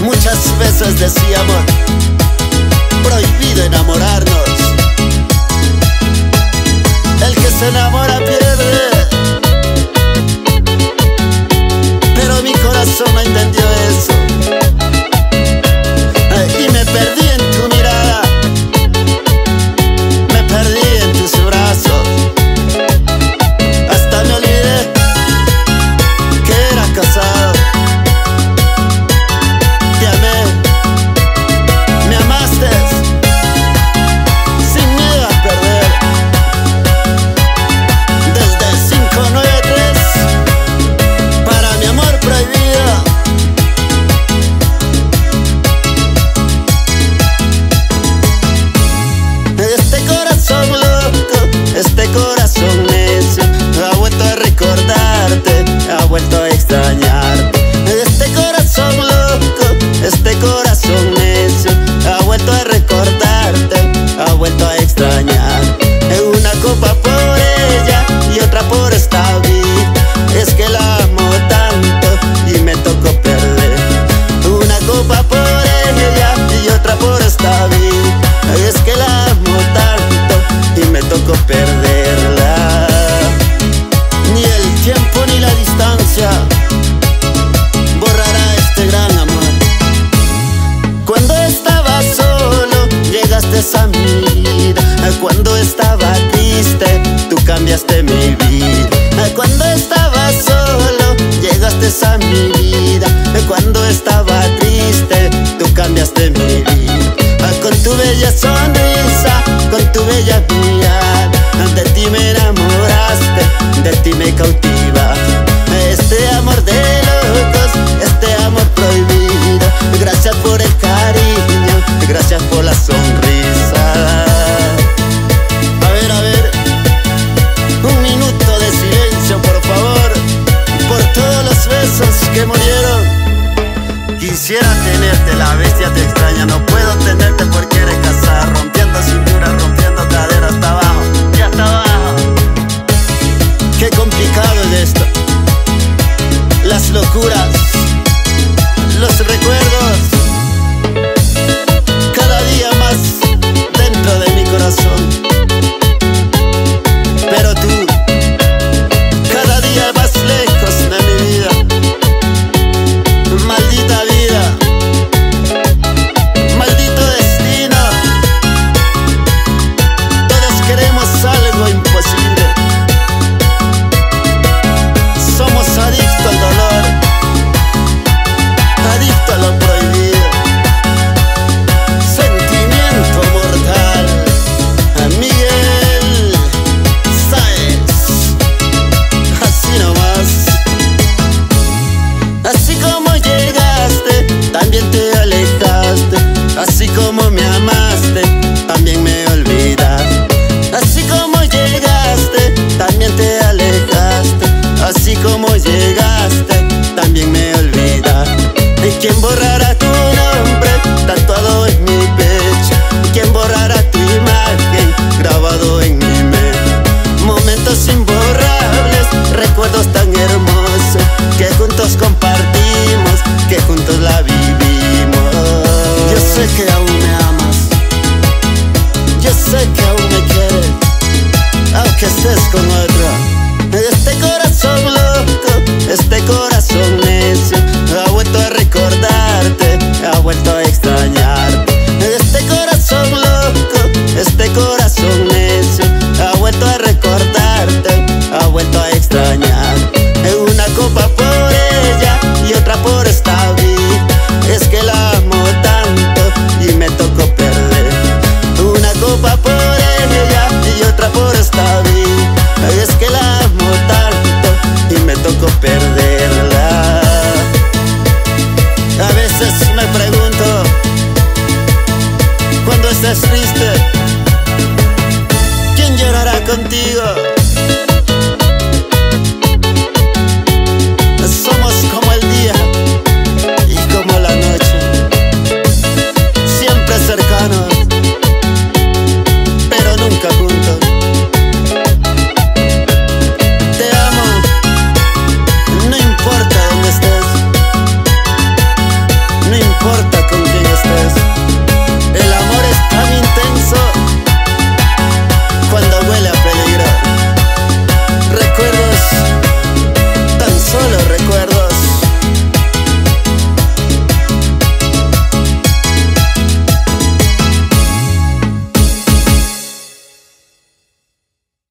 Muchas veces decíamos prohibido enamorarnos. El que se enamora. está. de ti me cautiva. Este amor de locos, este amor prohibido. Gracias por el cariño, gracias por la sonrisa. A ver, a ver. Un minuto de silencio, por favor. Por todos los besos que murieron. Quisiera tenerte, la bestia te extraña. No puedo tenerte porque eres casada Rompiendo cintura, rompiendo las locuras, los recuerdos.